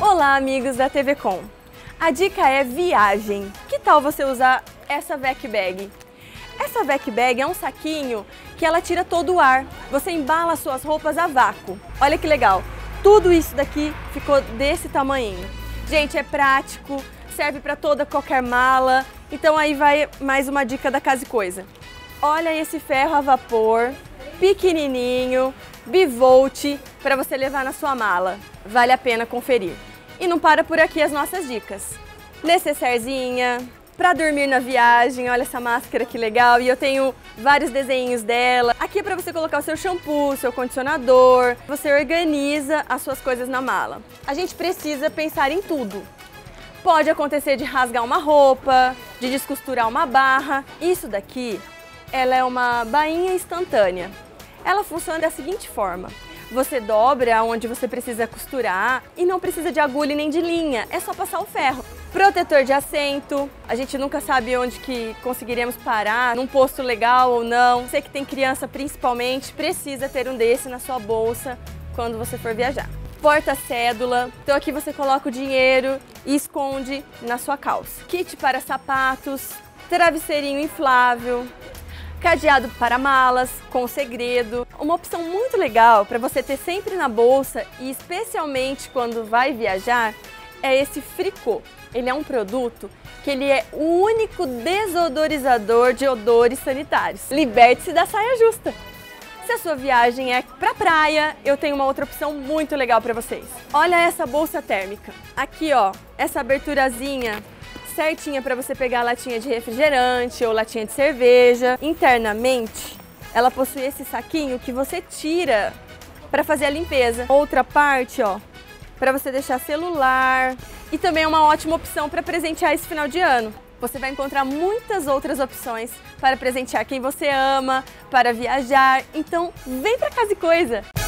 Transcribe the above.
Olá, amigos da TV Com. A dica é viagem. Que tal você usar essa Vec Bag? Essa Vec Bag é um saquinho que ela tira todo o ar. Você embala suas roupas a vácuo. Olha que legal. Tudo isso daqui ficou desse tamanho. Gente, é prático, serve para toda qualquer mala. Então aí vai mais uma dica da Casa e Coisa. Olha esse ferro a vapor, pequenininho, bivolt, para você levar na sua mala. Vale a pena conferir. E não para por aqui as nossas dicas. Necessairezinha, para dormir na viagem, olha essa máscara que legal, e eu tenho vários desenhos dela. Aqui é para você colocar o seu shampoo, seu condicionador, você organiza as suas coisas na mala. A gente precisa pensar em tudo. Pode acontecer de rasgar uma roupa, de descosturar uma barra. Isso daqui, ela é uma bainha instantânea. Ela funciona da seguinte forma. Você dobra onde você precisa costurar e não precisa de agulha nem de linha, é só passar o ferro. Protetor de assento, a gente nunca sabe onde que conseguiremos parar, num posto legal ou não. Você que tem criança principalmente, precisa ter um desse na sua bolsa quando você for viajar. Porta-cédula, então aqui você coloca o dinheiro e esconde na sua calça. Kit para sapatos, travesseirinho inflável, cadeado para malas, com segredo. Uma opção muito legal para você ter sempre na bolsa e especialmente quando vai viajar é esse fricô. Ele é um produto que ele é o único desodorizador de odores sanitários. Liberte-se da saia justa. Se a sua viagem é para praia, eu tenho uma outra opção muito legal para vocês. Olha essa bolsa térmica. Aqui, ó, essa aberturazinha certinha para você pegar latinha de refrigerante ou latinha de cerveja. Internamente, ela possui esse saquinho que você tira para fazer a limpeza. Outra parte, ó, para você deixar celular e também é uma ótima opção para presentear esse final de ano. Você vai encontrar muitas outras opções para presentear quem você ama, para viajar. Então, vem para Casa e Coisa!